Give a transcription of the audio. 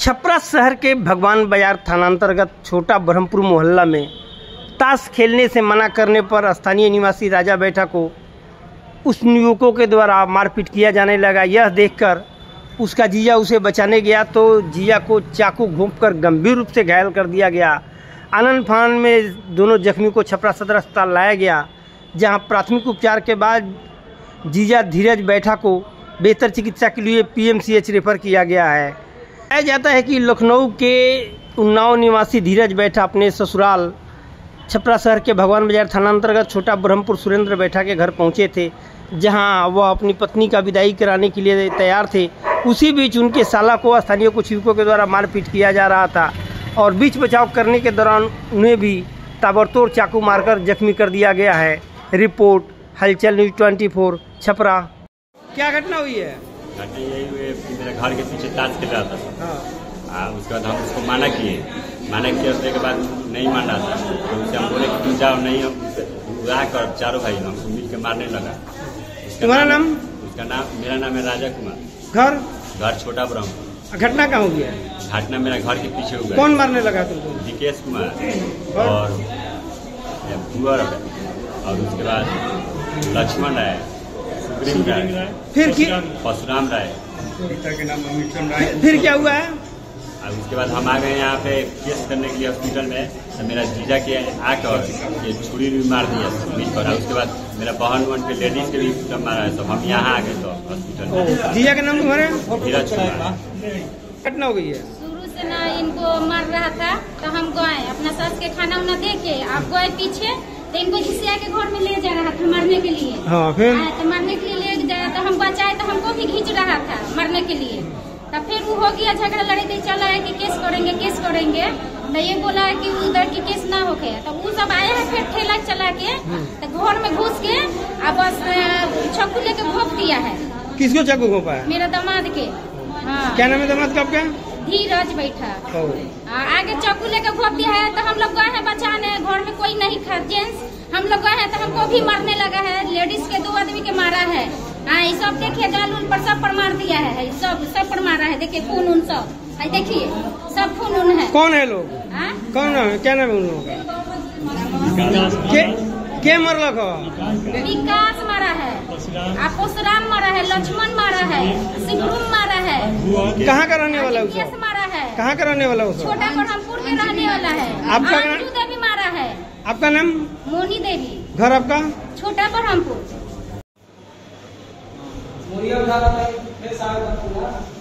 छपरा शहर के भगवान बाज़ार थानांतर्गत छोटा ब्रह्मपुर मोहल्ला में ताश खेलने से मना करने पर स्थानीय निवासी राजा बैठा को उस युवकों के द्वारा मारपीट किया जाने लगा। यह देखकर उसका जीजा उसे बचाने गया तो जीजा को चाकू घोंपकर गंभीर रूप से घायल कर दिया गया। आनंद फान में दोनों जख्मी को छपरा सदर अस्पताल लाया गया, जहाँ प्राथमिक उपचार के बाद जीजा धीरज बैठा को बेहतर चिकित्सा के लिए पीएमसीएच रेफर किया गया है। बताया जाता है कि लखनऊ के उन्नाव निवासी धीरज बैठा अपने ससुराल छपरा शहर के भगवान बाज़ार थाना अंतर्गत छोटा ब्रह्मपुर सुरेंद्र बैठा के घर पहुँचे थे, जहाँ वह अपनी पत्नी का विदाई कराने के लिए तैयार थे। उसी बीच उनके साला को स्थानीय कुछ युवकों के द्वारा मारपीट किया जा रहा था और बीच बचाव करने के दौरान उन्हें भी ताबड़तोड़ चाकू मारकर जख्मी कर दिया गया है। रिपोर्ट, हलचल न्यूज़ ट्वेंटी फोर, छपरा। क्या घटना हुई है? घटना यही हुए कि मेरे घर के पीछे ताश खेल रहा था। हाँ। आ, उसके बाद हम उसको माना किए। माना किए उसके बाद नहीं मान रहा था। तो उससे हम बोले कि तुम जाओ नहीं हम उड़ा कर चारों भाई हमको मिल के मारने लगा। तुम्हारा नाम? उसका नाम मेरा नाम है राजा कुमार। घर? घर छोटा ब्रह्म घटना कहाँ हो गया है? घटना मेरा घर के पीछे हुआ कौन मारने लगा तुमको? विकेश कुमार। और? कुंवर और उसके बाद लक्ष्मण राय सुग्रीव राय। फिर कि परशुराम राय। फिर क्या हुआ? है और उसके बाद हम आ गए यहाँ पे केस करने के लिए हॉस्पिटल में। तो मेरा जीजा के आकर ये छुरी भी मार दिया बीच पर। उसके बाद मेरा बहन वन के लेडीज़ के भी सब मारा है तो हम यहाँ आ गए तो हॉस्पिटल में। जीजा के नाम तुम्हारे धीरज कुमार घटना हो गई है। शुरू से ना इनको मार रहा था तो हम गए। अपना सास के खाना उना दे के आप गए पीछे तो इनको घिसिया के घर में ले जा रहा था मारने के लिए। हाँ फिर हाँ, तो मारने के लिए ले जाया तो हम तो खींच रहा था मरने के लिए। तो फिर वो हो गया झगड़ा लड़ाई तो चला है कि केस करेंगे केस करेंगे। तो ये बोला है कि उधर की केस ना होके तो वो सब आए हैं फिर ठेला चला के तो घर में घुस के अब बस छक्कू लेके भोग दिया है। किसको चाकू घोंपा है? मेरा दामाद के। हाँ। क्या नाम है दामाद का आपका? धीरज बैठा। आगे चाकू लेके घोप दिया है तो हम लोग गए हैं बचाने। घर में कोई नहीं था जेंट्स। हम लोग गए हैं तो हमको भी मारने लगा है। लेडीज़ के दो आदमी के मारा है। हाँ ये सब देखिए गाल उन पर सब पर मार दिया है सब सब पर मारा है देखिए खून उन सब देखिए सब खून उन है। कौन है लोग? हाँ? कौन है? क्या नाम है उन लोगों का? के के मरलक हो विकास मारा है आ परशुराम मारा है लक्ष्मण मारा है सिमरूम मारा है। कहाँ का रहने वाला है मारा है। कहाँ का रहने वाला है छोटा ब्रह्मपुर के रहने वाला है। आपका नाम? देवी मारा है। आपका नाम? मोनी देवी। घर आपका? छोटा ब्रह्मपुर मुड़िया उठा रहा था फिर सारे